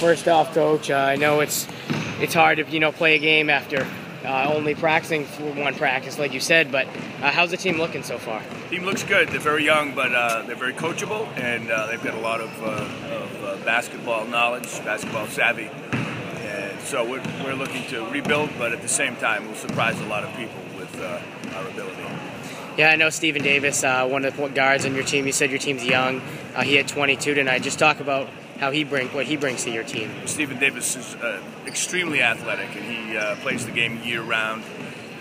First off, coach, uh, I know it's it's hard to you know play a game after uh, only practicing for one practice, like you said. But uh, how's the team looking so far? Team looks good. They're very young, but uh, they're very coachable, and uh, they've got a lot of, uh, of uh, basketball knowledge, basketball savvy. And so we're, we're looking to rebuild, but at the same time, we'll surprise a lot of people with our ability. Yeah, I know Stephen Davis, one of the guards on your team. You said your team's young. he had 22 tonight. Just talk about how he bring what he brings to your team. Stephen Davis is uh, extremely athletic, and he uh, plays the game year round.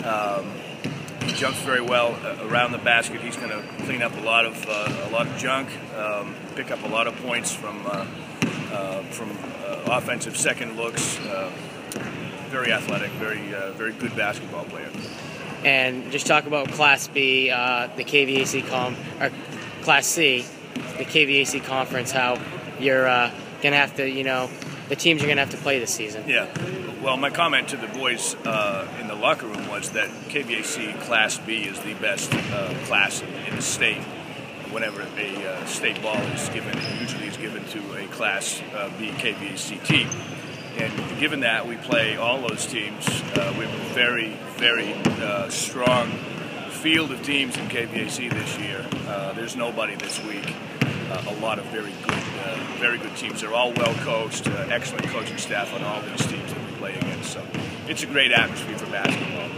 Um, he jumps very well uh, around the basket. He's going to clean up a lot of uh, a lot of junk, um, pick up a lot of points from uh, uh, from offensive second looks. very athletic, very very good basketball player. And just talk about Class B, the KVAC com or Class C, the KVAC conference. How you're uh, gonna have to, you know, the teams you're gonna have to play this season. Yeah. Well, my comment to the boys uh, in the locker room was that KVAC Class B is the best uh, class in, the state. Whenever a uh, state ball is given, it usually is given to a Class uh, B KVAC team. And given that we play all those teams, uh, we have a very, very strong field of teams in KVAC this year. there's nobody this week lot of very good, uh, very good teams. They're all well coached, uh, excellent coaching staff on all these teams that we play against. So it's a great atmosphere for basketball.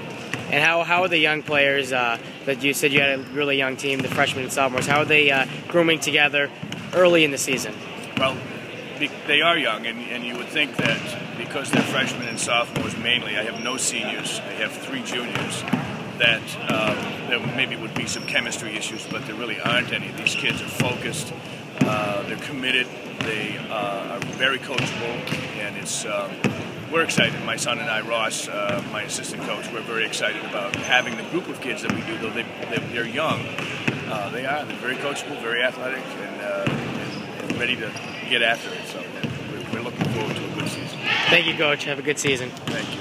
And how, how are the young players uh, that you said you had a really young team, the freshmen and sophomores? How are they uh, grooming together early in the season? Well, they are young, and, and you would think that because they're freshmen and sophomores mainly, I have no seniors, I have three juniors that um, there maybe would be some chemistry issues, but there really aren't any. These kids are focused, uh, they're committed, they uh, are very coachable, and it's um, we're excited. My son and I, Ross, uh, my assistant coach, we're very excited about having the group of kids that we do. Though they, they are young, uh, they are they're very coachable, very athletic, and, uh, and, and ready to get after it. So we're, we're looking forward to a good season. Thank you, coach. Have a good season. Thank you.